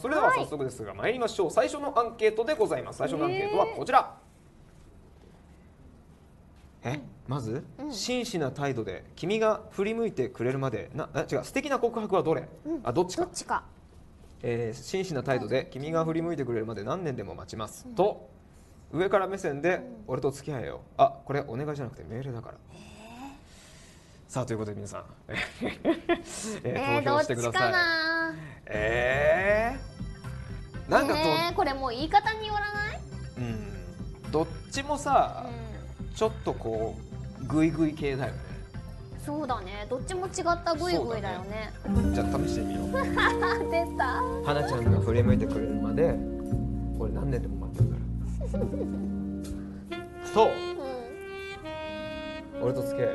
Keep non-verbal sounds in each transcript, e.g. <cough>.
それでは早速ですが参りましょう。最初のアンケートでございます。最初のアンケートはこちら、え？まず、うん。真摯な態度で君が振り向いてくれるまで。なあ違う。素敵な告白はどれ、うん。あどっちか？どっちか。えー真摯な態度で君が振り向いてくれるまで何年でも待ちます、と上から目線で俺と付き合えよ。あこれお願いじゃなくて命令だから、さあということで皆さん、<laughs> えー <laughs> えー、投票してください。なえー、なんかど,、えー、これもう言い方によらない、うん、どっちもさ、うちょっとこうグイグイ系だよね。ん、そうだね。どっちも違ったグイグイだよね。じゃあ試してみよう。あ <laughs> 出た。花ちゃんが振り向いてくれるまで俺何年でも待ってるから。そう。うん。俺と付き合えよ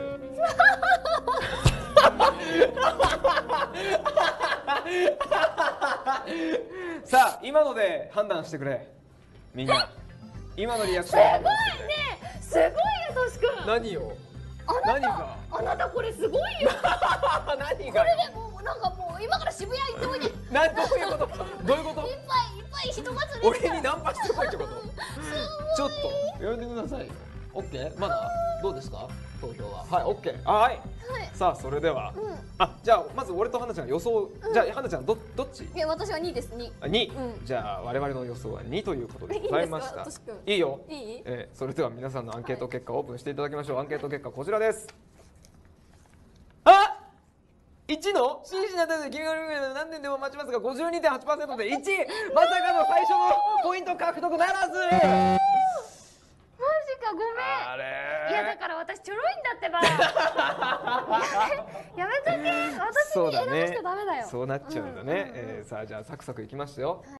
<laughs> さあ今ので判断してくれ。みんな。<laughs> 今のリアクションで判断してくれね。すごいよとしくん何よあな何が？あなたこれすごいよ。<laughs> 何が？これでもうなんかもう今から渋谷行っておいで。いっなどういうこと？どういうこと？ぱいいっぱい人祭り俺にナンパしてこいってこと？<laughs> ちょっとやめてくださいよオッケーまだどうですか？投票は。はいオッケーあはい。はい。さあそれでは。うん。あじゃあまず俺と花ちゃん予想。じゃあ花ちゃんどどっち？いや私は2です。2あ2、うん。じゃあ我々の予想は2ということでございました。いいよ。いい？えーそれでは皆さんのアンケート結果をオープンしていただきましょう。アンケート結果こちらです。あ！1の？真摯な態度で君が何年でも待ちますが52.8%で1まさかの最初のポイント獲得ならずマジかごめんあれいやだから私ちょろいんだってばやめやめとけ私に選ばしちゃダメだよ。そうなっちゃうんだね、えーさあじゃあサクサクいきますよ、